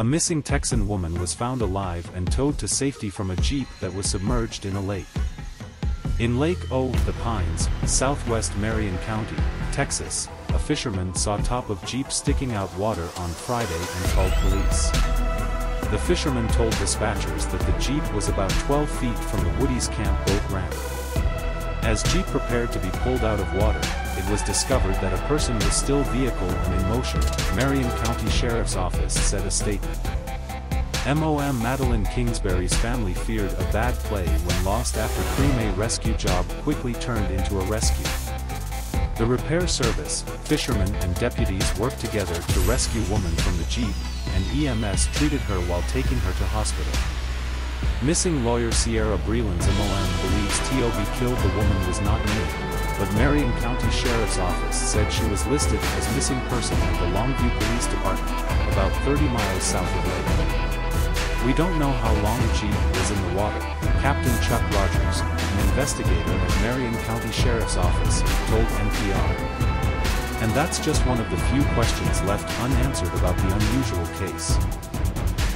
A missing Texan woman was found alive and towed to safety from a jeep that was submerged in a lake. In Lake O, The Pines, southwest Marion County, Texas, a fisherman saw top of jeep sticking out water on Friday and called police. The fisherman told dispatchers that the jeep was about 12 feet from the Woody's Camp boat ramp. As jeep prepared to be pulled out of water, it was discovered that a person was still vehicle and in motion, Marion County Sheriff's Office said a statement. MOM Madeline Kingsbury's family feared a bad play when lost after creme rescue job quickly turned into a rescue. The repair service, fishermen and deputies worked together to rescue woman from the jeep, and EMS treated her while taking her to hospital. Missing lawyer Ciera Breland's MOM TOB killed the woman was not named, but Marion County Sheriff's Office said she was listed as missing person at the Longview Police Department, about 30 miles south of Lake. We don't know how long Jeep was in the water, Captain Chuck Rogers, an investigator at Marion County Sheriff's Office, told NPR. And that's just one of the few questions left unanswered about the unusual case.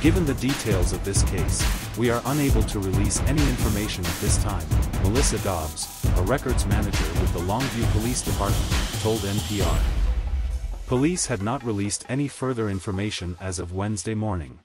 Given the details of this case, we are unable to release any information at this time, Melissa Dobbs, a records manager with the Longview Police Department, told NPR. Police had not released any further information as of Wednesday morning.